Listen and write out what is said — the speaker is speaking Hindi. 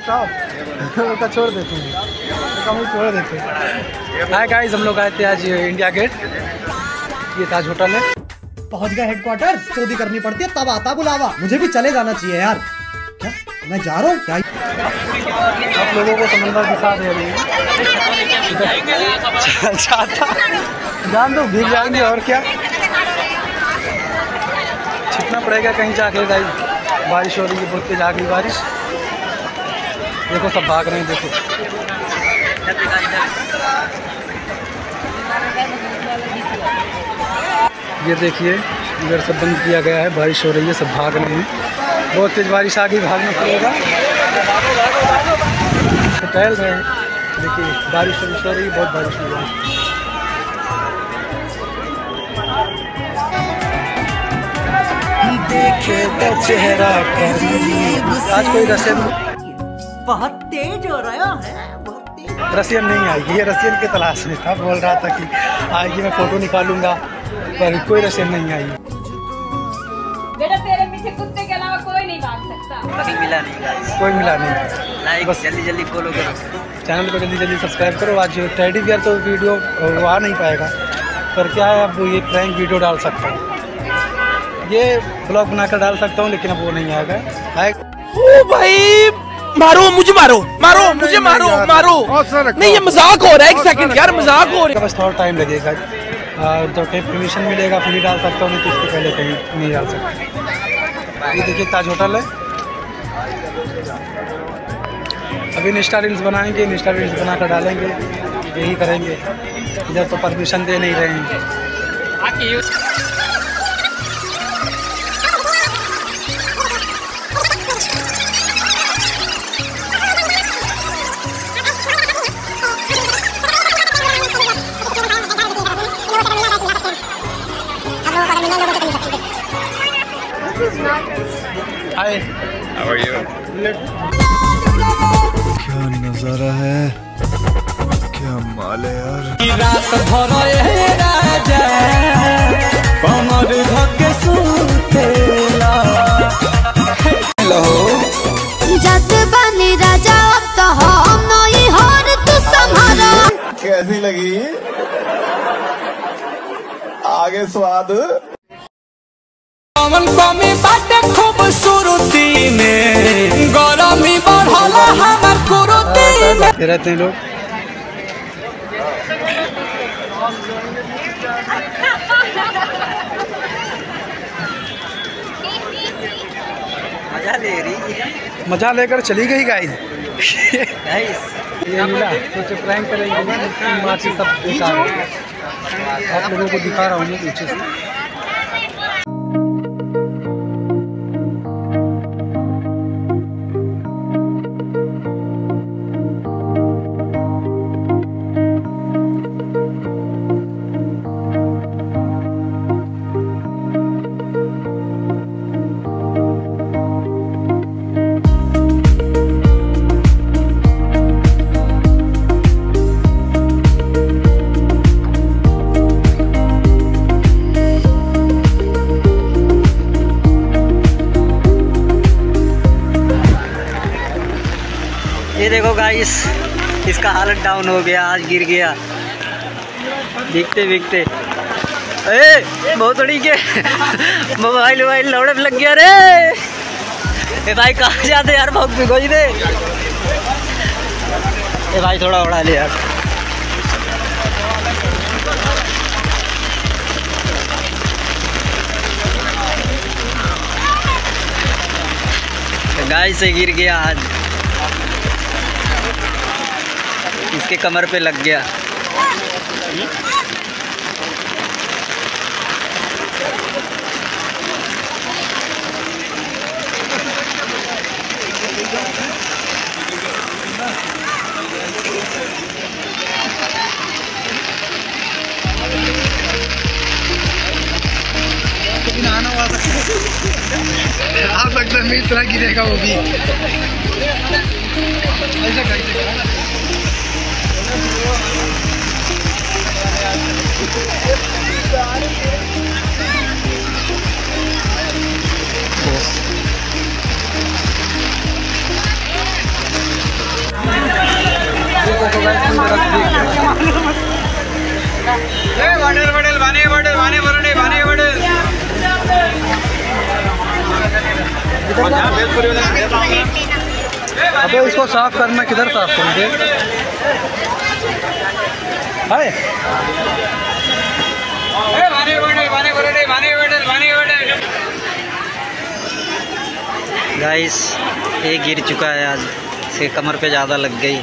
छोड़ देते हैं। कम छोड़ देते हैं। हाय गाइस हम लोग आए थे आज इंडिया गेट ये ताज होटल है पहुँच गए हेडक्वार्टर चोरी करनी पड़ती है तब आता बुलावा। मुझे भी चले जाना चाहिए यार। क्या? मैं जा रहा हूँ? क्या आप लोगों को समंदर दिखा दे रही है चाहता जान दो भीग जाएँगे और क्या? छिपना पड़ेगा कहीं जाके गाइस बारिश हो रही है बहुत तेज आ गई बारिश। देखो सब भाग रहे हैं देखो। ये देखिए इधर सब बंद किया गया है बारिश हो रही है सब भाग रहे हैं। बहुत तेज़ बारिश आ गई भागना पड़ेगा तो टहल रहे हैं। देखिए बारिश वारिश हो रही है बहुत बारिश हो रही है। देखे चेहरा आज कोई रशियन बहुत तेज हो रहा है बहुत रसियन नहीं आएगी ये रसियन की तलाश में था बोल रहा था कि आएगी मैं फ़ोटो निकालूँगा पर कोई रसियन नहीं आई। बेटा तेरे पीछे कुत्ते के अलावा कोई नहीं भाग सकता। कभी मिला नहीं कोई मिला नहीं। लाइक बस- जल्दी जल्दी फॉलो करो। चैनल को जल्दी जल्दी सब्सक्राइब करो। आज टेडी बियर तो वीडियो आ नहीं पाएगा पर क्या है अब ये प्रैंक वीडियो डाल सकता हूँ। ये ब्लॉग बनाकर डाल सकता हूँ लेकिन अब वो नहीं आएगा। आएगा ओ भाई! मारो मुझे मारो मारो मुझे मारो मारो। नहीं ये मज़ाक हो रहा है एक सेकंड यार मज़ाक हो रहा इसका बस थोड़ा टाइम लगेगा। तो कहीं परमिशन मिलेगा फिर डाल सकता हूँ नहीं तो इसके पहले कहीं नहीं डाल सकता। ये देखिए ताज होटल है। अभी इंस्टा रील्स बनाएँगे इंस्टा रील्स बनाकर डालेंगे। यही करेंगे। इधर तो परमिशन दे नहीं रहे हैं। हाय क्या नज़ारा है? क्या माल है यार? रात भर राजा। कमर धके सुतेला जत बनी राजा तो हम नहीं हार तू संभारा कैसी लगी? आगे स्वाद? कमी बाटे खूबसूरती में। गरमी बढ़ला हमर कुरुती में। ये रहते हैं लोग। मज़ा ले रही। है मज़ा लेकर चली गई गाइस गाइस ये मिला सोचे प्रैंक करेंगे। माची सब बेकार हो। आप लोगों को दिखा रहा हूँ मैं पीछे से। देखो गाइस इसका हालत डाउन हो गया, आज गिर गया। भीगते भीगते ए, बहुत बड़ी के मोबाइल वोबाइल लौड़े लग गया रे। ए भाई, कहाँ जाते यार? बहुत भिगोई दे ए भाई, थोड़ा उड़ा ले यार। गाय से गिर गया आज। इसके कमर पे लग गया। आ सकता है मेरी तरह गिरेगा वो भी। ऐसा வடல் வடல் வனே வடல் வனே வருடே வனே வடல் கொஞ்சம் பேர் புரியுதா अबे इसको साफ़ करना किधर साफ़ करोगे हाय। गाइस ये गिर चुका है आज। इसके कमर पे ज़्यादा लग गई।